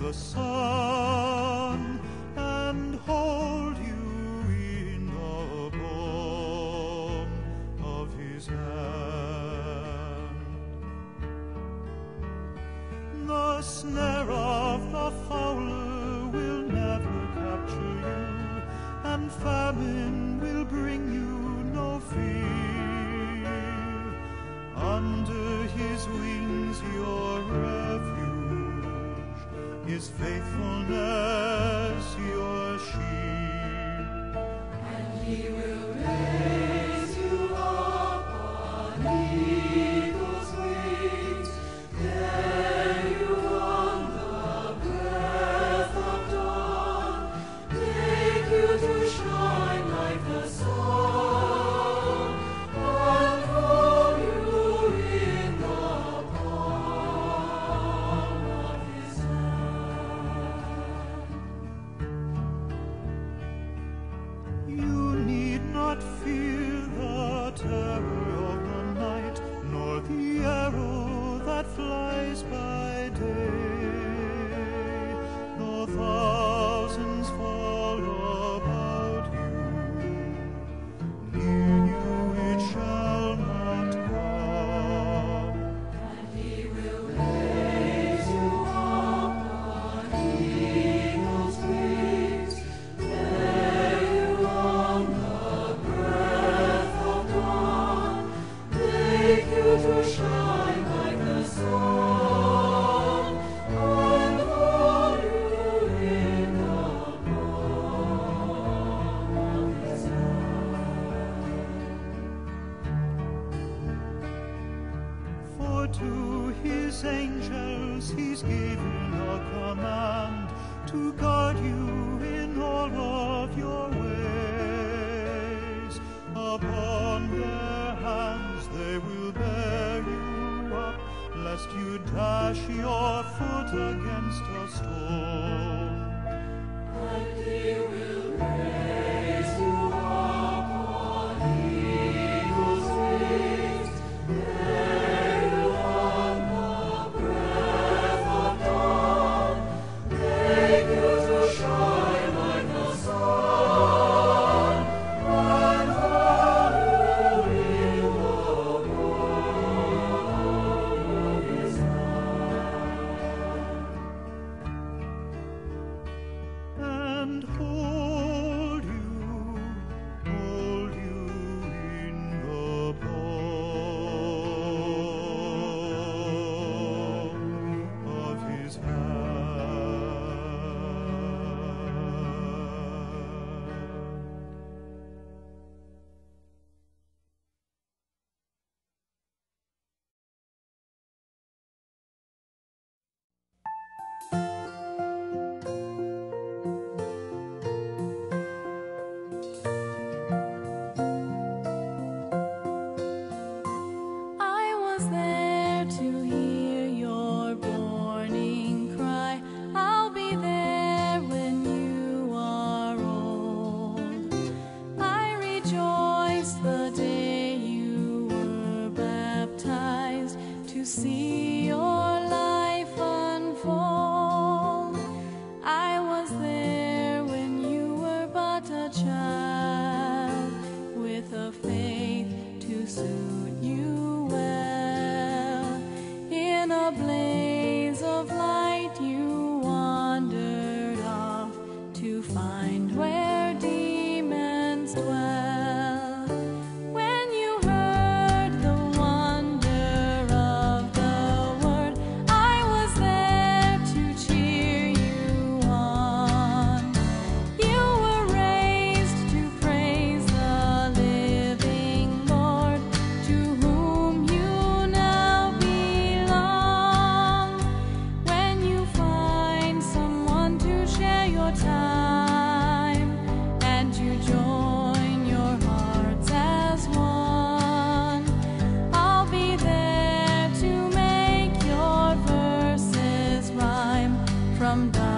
the sun and hold you in the palm of his hand. The snare of the fowler will never capture you, and famine will bring you no fear. Under his wings you're his faithfulness your shield. And he will dash your foot against a stone. someday.